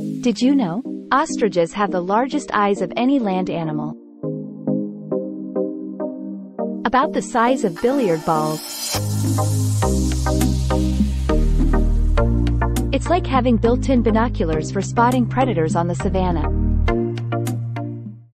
Did you know? Ostriches have the largest eyes of any land animal. About the size of billiard balls. It's like having built-in binoculars for spotting predators on the savannah.